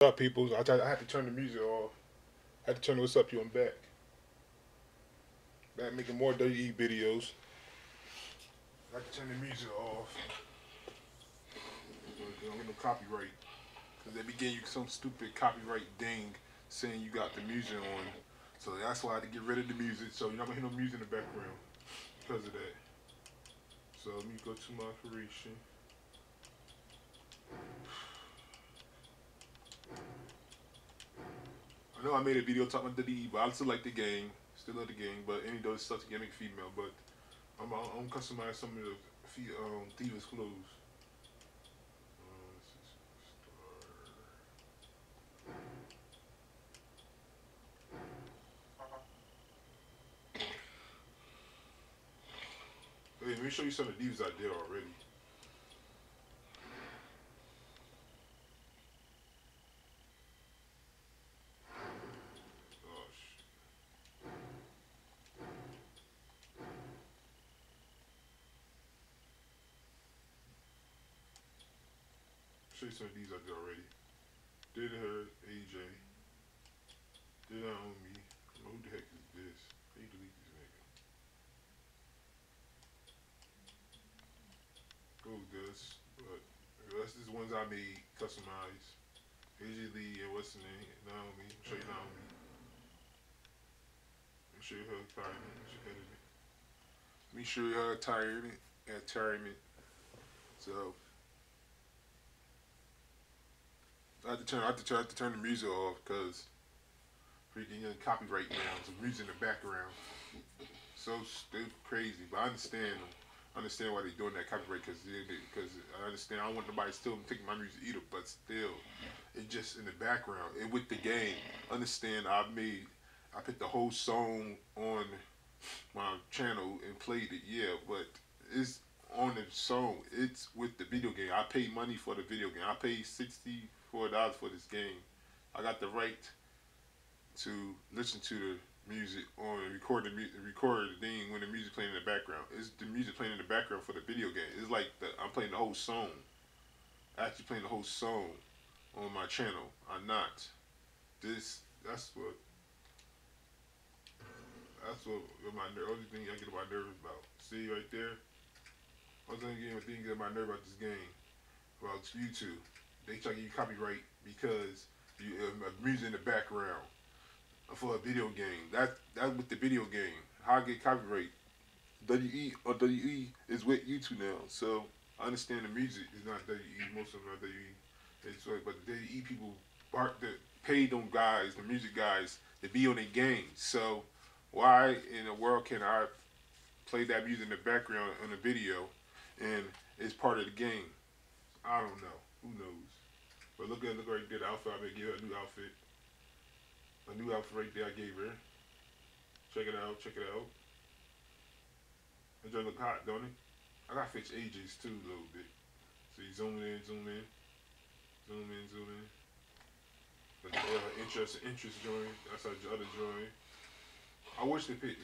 Up, people? I, I had to turn the music off. I had to turn what's up, you. I'm back. Back making more WE videos. I had to turn the music off. Don't get no copyright. Because they be giving you some stupid copyright ding saying you got the music on. So that's why I had to get rid of the music. So you're not going to hear no music in the background because of that. So let me go to my operation. I know I made a video talking about the DE, but I still like the game. Still love the game, but any those stuff to gimmick female. But I'm I'm, I'm customize some of the fee, um Divas clothes. Uh, uh, uh-huh. Hey, let me show you some of the divas I did already. Show you some of these I did already. Did her, AJ. Did Naomi. Who the heck is this? How you delete this nigga? Goldust. But that's just ones I made, customized. AJ Lee and what's the name? Naomi. You Naomi. Me show you her retirement. Let me show you her retirement. Retirement. So. I had to turn. I had to turn. I had to turn the music off because freaking copyright now. Some music in the background. So stupid, crazy. But I understand. I understand why they're doing that copyright because because I understand. I don't want nobody still taking my music either. But still, it's just in the background. And with the game, understand. I made. I put the whole song on my channel and played it. Yeah, but it's on the song. It's with the video game. I paid money for the video game. I paid sixty four dollars for this game. I got the right to listen to the music on record the record the thing when the music playing in the background. It's the music playing in the background for the video game. It's like the, I'm playing the whole song. Actually playing the whole song on my channel. I'm not. This that's what that's what my only thing I get my nerves about. See right there. I was Only thing I get my nerve about this game about YouTube they try to give you copyright because you uh, music in the background for a video game. That that with the video game. How I get copyright? WE or WE is with YouTube now, so I understand the music is not WE. Most of them are WE. It's like, but the WE people bark the pay them guys, the music guys, to be on the game. So why in the world can I play that music in the background on a video and it's part of the game? I don't know. Who knows? But look at look right there, the outfit I made, give her a new outfit. A new outfit right there I gave her. Check it out, check it out. It just look hot, don't it? I gotta fix AJ's too a little bit. See, zoom in, zoom in. Zoom in, zoom in. The uh, interest, interest joint. That's our other joint. I wish they put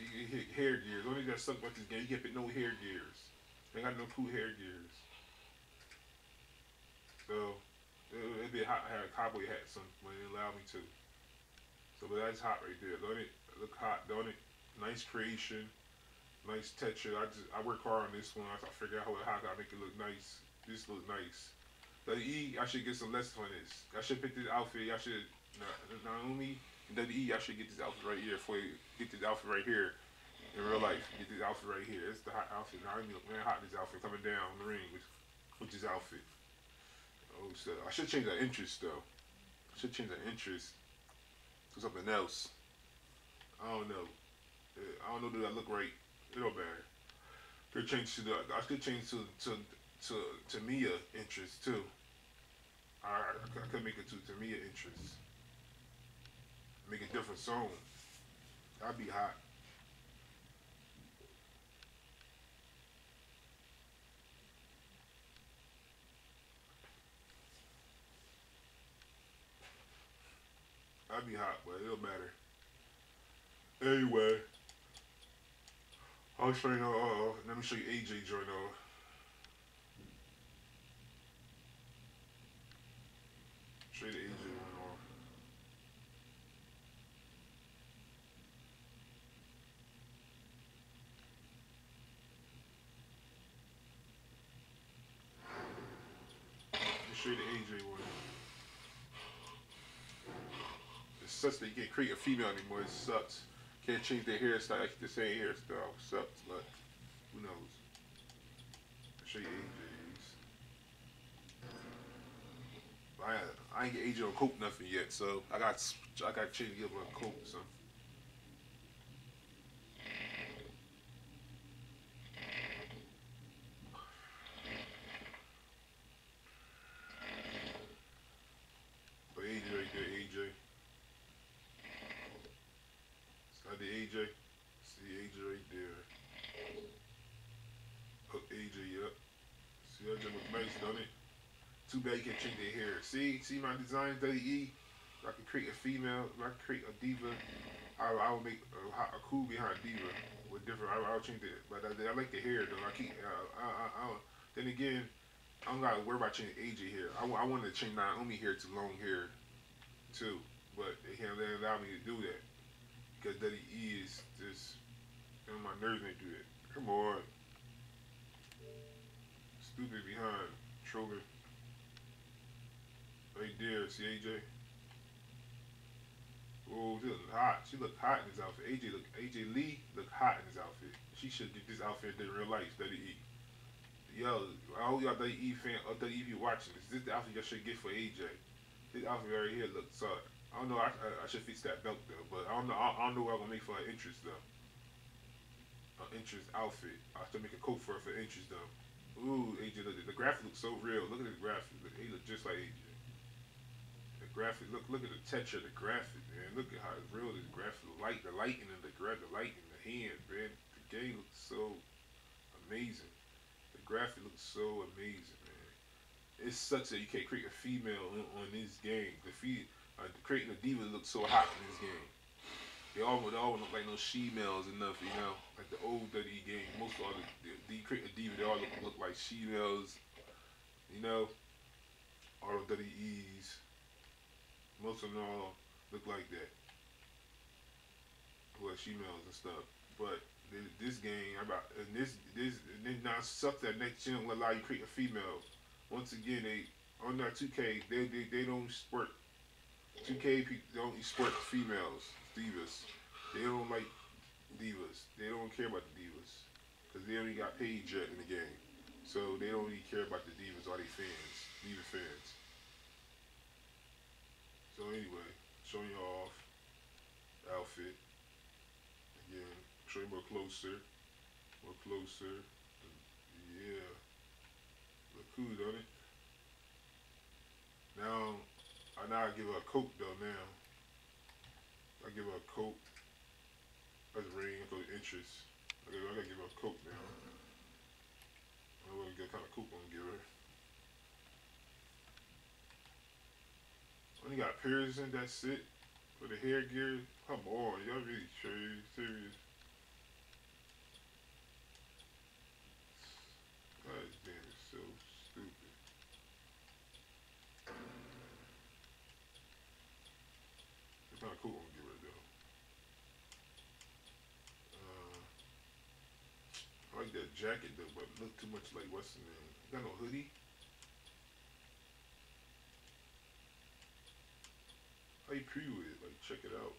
hair gears. Only got stuck about this game. You can't put no hair gears. They got no cool hair gears. So Uh, it'd be hot. I had a cowboy hat some when it allowed me to. So, but that's hot right there. Don't it look hot? Don't it? Nice creation, nice texture. I just I work hard on this one. I figure out how, how I make it look nice. This look nice. The E, I should get some lessons on this. I should pick this outfit. I should not only E, I should get this outfit right here for you. Get this outfit right here in real life. Get this outfit right here. It's the hot outfit. I mean, man, hot this outfit coming down the ring with, with this outfit. Oh, so I should change that interest though. I should change that interest to something else. I don't know. I don't know. Do that look right? It don't matter. Could change to the. I could change to to to to Mia interest too. I, I, I could make it to to Mia interest. Make a different song. That'd be hot. I'd be hot, but it don't matter. Anyway, I'll show you. Uh, let me show you AJ joint. Uh, show you the AJ one. sucks that you can't create a female anymore. It sucks. Can't change their hairstyle. Keep the same hairstyle. Sucks, but who knows? I'll show you AJ's. I, I ain't get AJ on coke nothing yet, so I got I got to change to get him on coke. So. But AJ right there, AJ. Got the AJ. See AJ right there. Hook AJ up. See that look nice, don't it? Too bad you can't change their hair. See, see my design, WE. If I can create a female, I can create a diva, I, I will make a, a cool behind diva with different. I, I'll change it, but I, I like the hair though. I keep. Uh, I, I, I, then again, I don't gotta worry about changing AJ hair. I, I wanted to change Naomi hair to long hair, too, but they can't allow me to do that because WE is just on my nerves when they do it. Come on, stupid behind trolling. Right there, see AJ. Oh, she look hot. She look hot in this outfit. AJ look AJ Lee look hot in this outfit. She should get this outfit in real life. WE. Yo, all y'all WE fan or WE watching this. This is the outfit y'all should get for AJ. This outfit right here looks uh I don't know. I, I, should fix that belt though, but I don't know. I, I don't know what I'm gonna make for an interest though. An interest outfit. I should make a coat for her for interest though. Ooh, AJ, look, the graphic looks so real. Look at the graphic. Look, he look just like AJ. The graphic. Look, look at the texture of the graphic, man. Look at how real this graphic. The light, the lighting in the gra- the light in the hand, man. The game looks so amazing. The graphic looks so amazing, man. It sucks that you can't create a female on, on this game. The fe- uh, creating a diva looks so hot in this game. They all, they all look like no she-males enough, you know, like the old WWE game. Most of all the, the, the create a diva, they all look, look like she-males, you know. All of most of them all look like that, like she-males and stuff. But this game, about and this this and then now suck that next gen will allow you to create a female. Once again, they on that 2K, they they, they don't sport 2K people don't export females, divas. They don't like divas. They don't care about the divas because they only got paid jet in the game. So they don't really care about the divas or they fans, diva fans. So anyway, showing you off outfit again. Show you more closer, more closer. Yeah, look cool, don't it? Now I now give her a coat though now. I give her a coat. That's ring, I go interest. I gotta, I gotta give her a coat now. I don't know what kind of coat I'm gonna give her. Only got piercing, that's it. For the hair gear, come on, y'all really serious, serious. God damn, it's so stupid. What kind of coat I'm gonna give her though? Uh, I like that jacket though, but look too much like what's the name? Got no hoodie? How you preview it? Like check it out.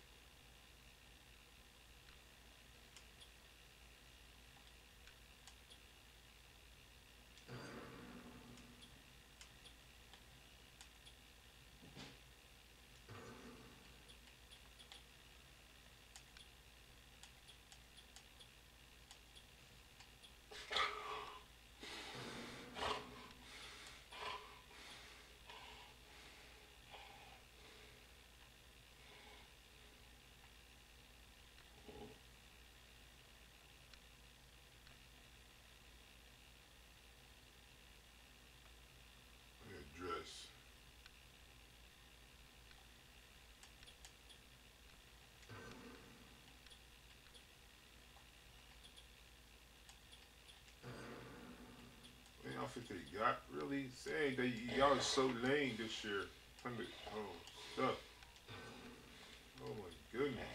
Yeah, dress. Got really saying that y'all so lame this year. Hundred oh stuff. Oh my goodness.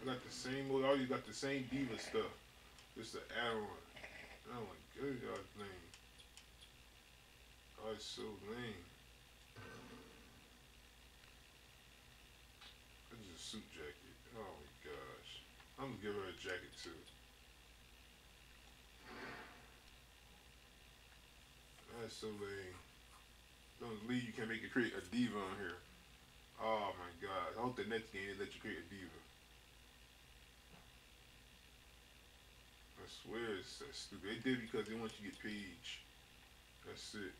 I got the same all oh, you got the same diva stuff. Just the add on. Oh my goodness, y'all's lame. Oh, it's so lame. This is a suit jacket. Oh my gosh. I'm gonna give her a jacket too. That's so lame. Don't leave. You can't make it create a diva on here. Oh my god. I hope the next game they let you create a diva. I swear it's that stupid. They did because they want you to get page. That's it.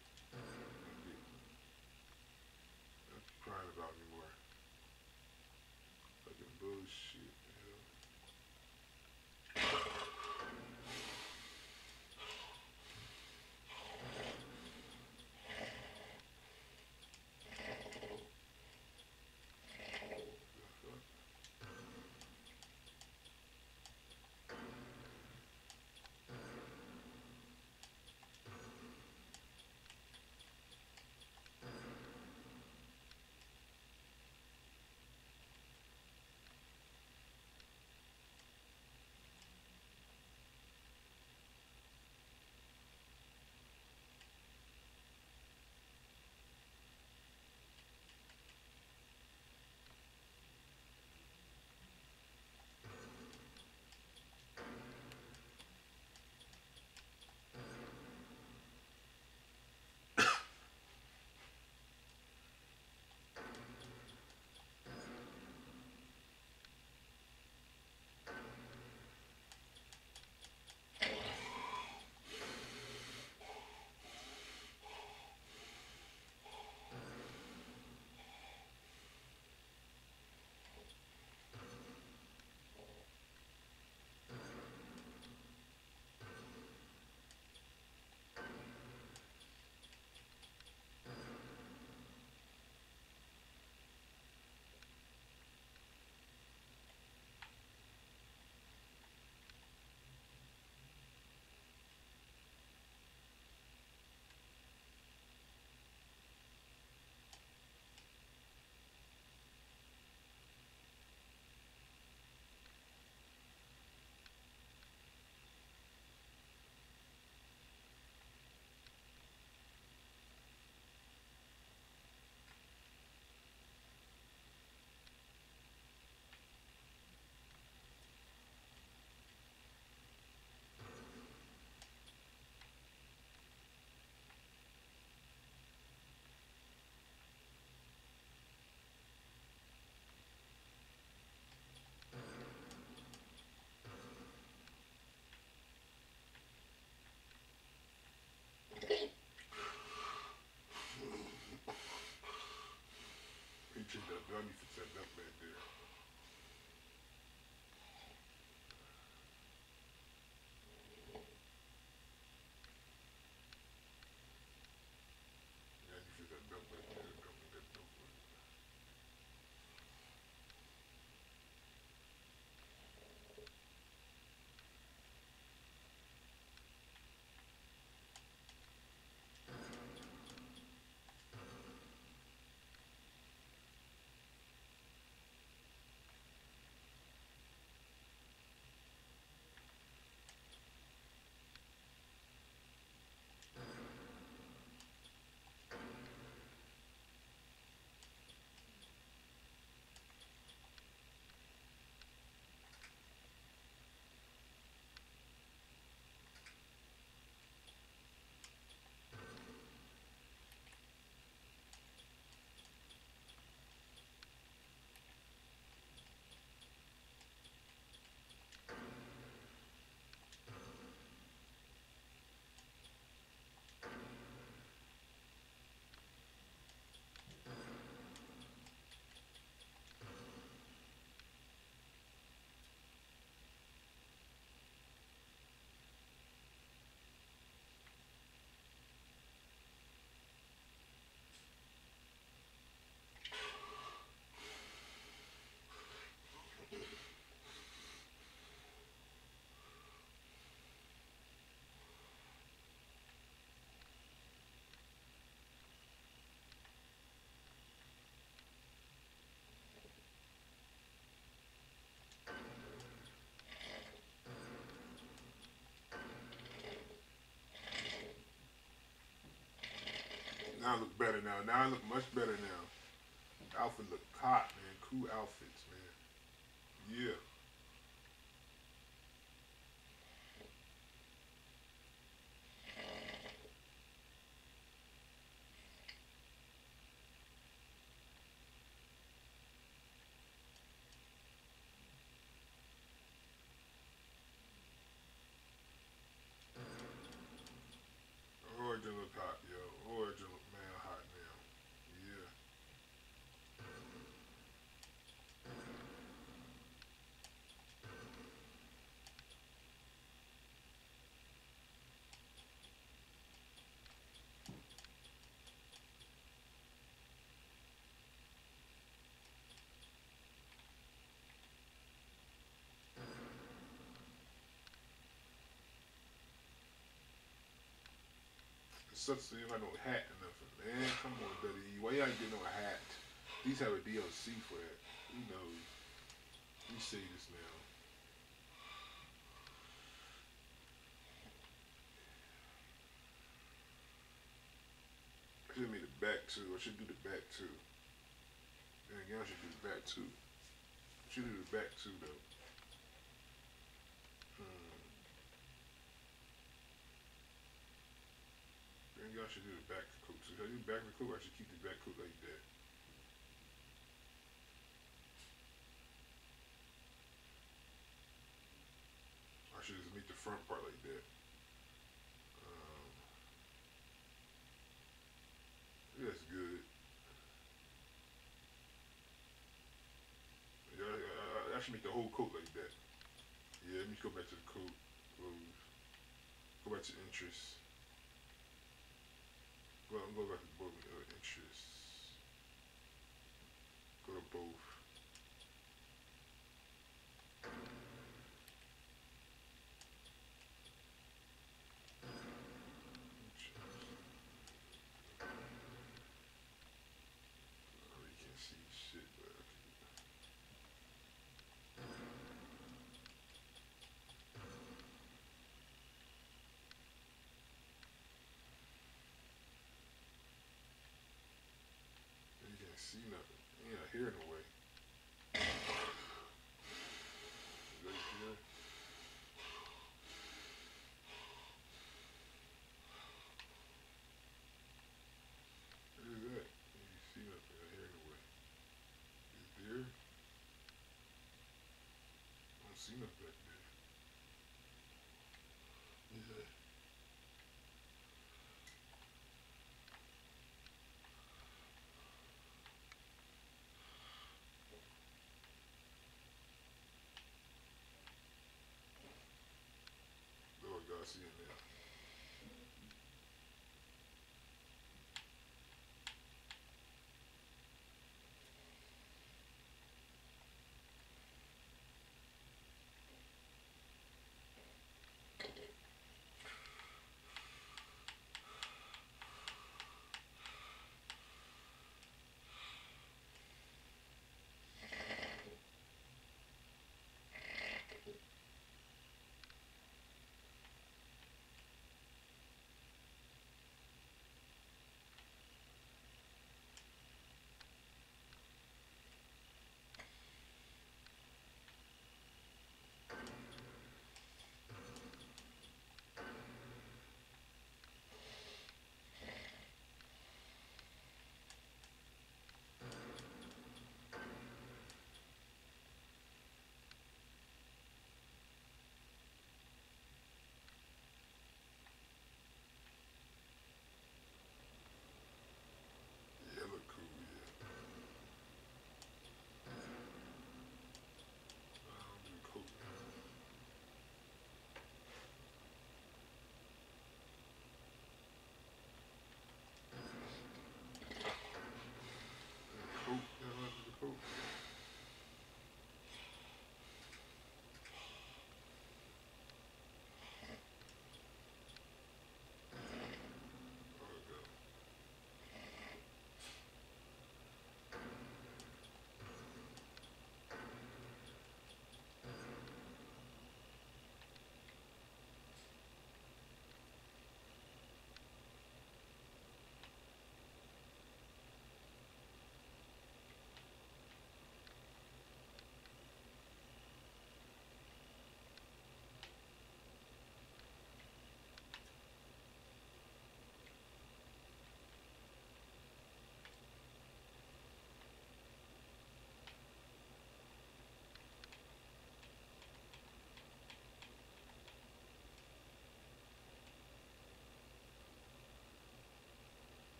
Now I look better now. Now I look much better now. Outfit look hot, man. Cool outfits, man. Yeah. Sucks you got no hat or nothing. Man, come on, WWE. Why y'all get no hat? These have a DLC for that. You know. You see this now. Should me the back too. I should do the back too. And y'all should do the back too. Should do the back too though. Y'all should do the back coat too. Should I do the back coat? I should keep the back coat like that. I should just make the front part like that. Um, that's good. Yeah, I, I, I should make the whole coat like that. Yeah, let me go back to the coat. Go back to interest. Go, go back to both uh, interests. Go to both. Oh, you can't see shit, but okay. You can't see nothing. You ain't hear no way. Right here. What is that? You see nothing. I hear no way. Is there? I don't see nothing back there. Yeah. Oh, I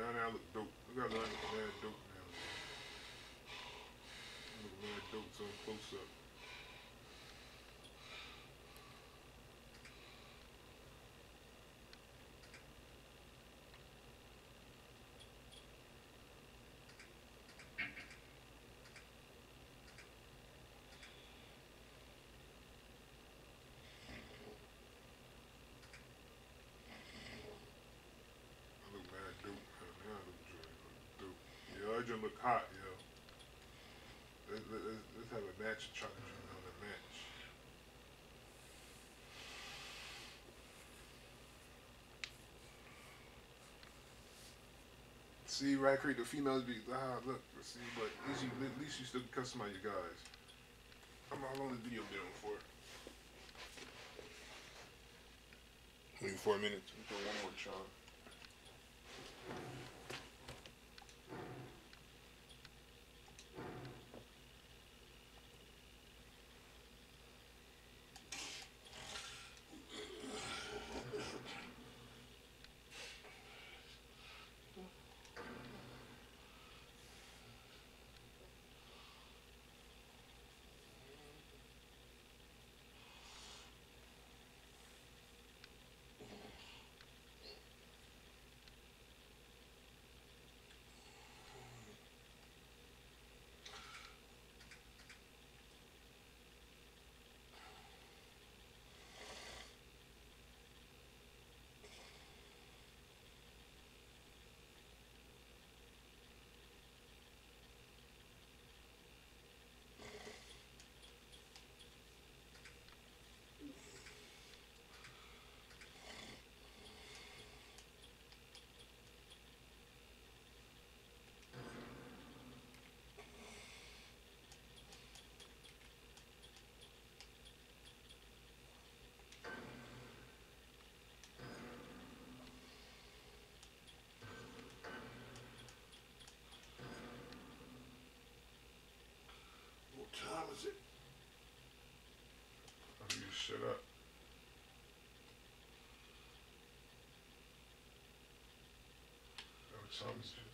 now. now. I look dope. I look mad dope now. I look mad dope so I'm close up. I look mad dope. man. Now I look good. I look dope. Look hot, yo. Let's, let's, let's have a match of chocolate drink on the match. See, right, create the females be ah look, see, but at least you at least you still customize your guys. How long- this video been on for? Maybe four minutes. We do one more shot. What time is it? Oh, you shut up. What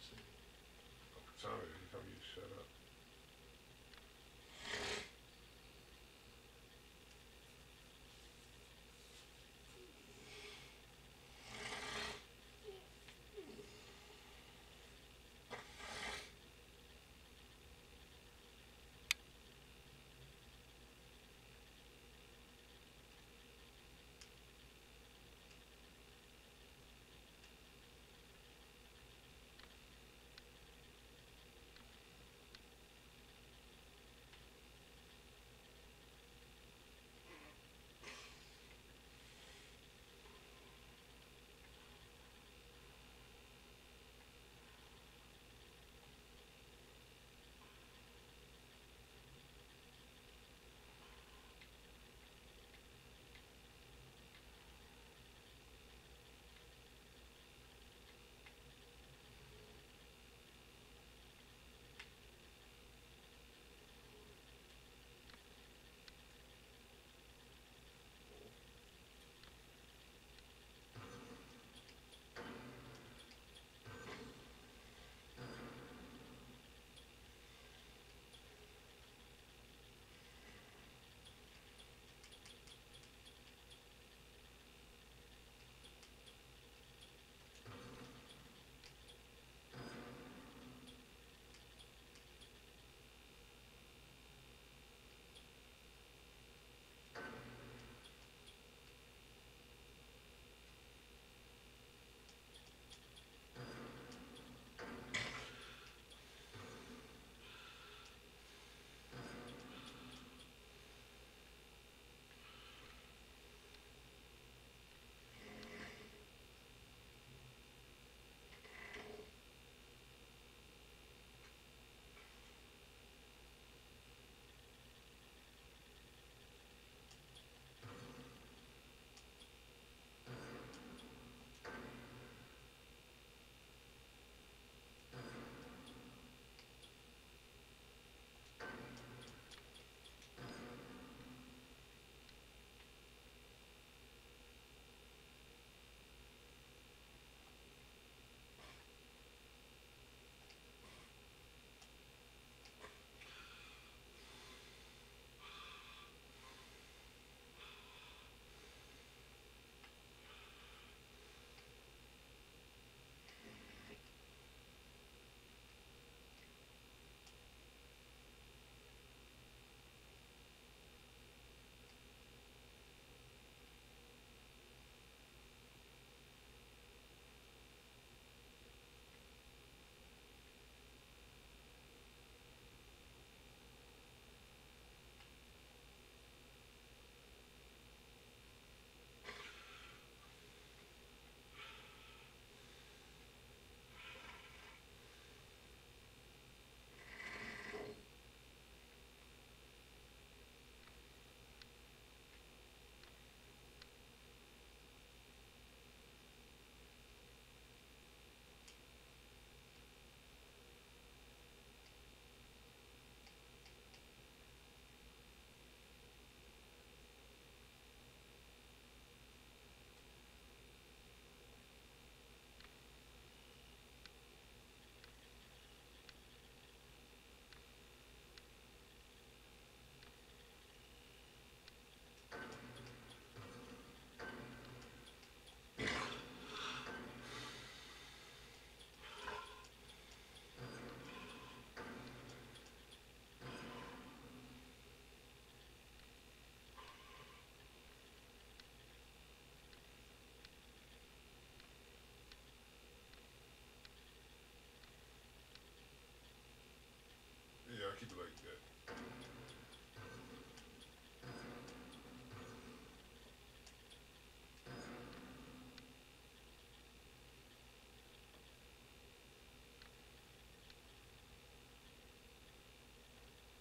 actually doing you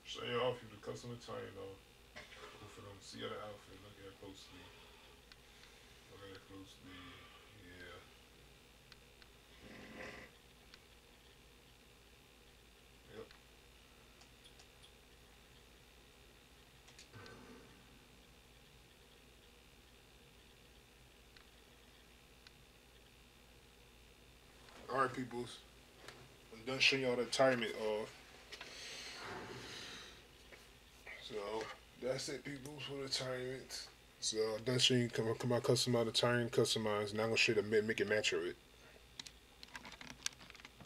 Show your outfit to customer China. Look for them. See other outfit. Look at it closely. Look at it closely. Right, peoples. I'm done showing y'all the retirement off. So that's it, peoples, for the retirement. So I'm done showing you come, come out customize the tire and customize. Now I'm gonna show you the make it match of it.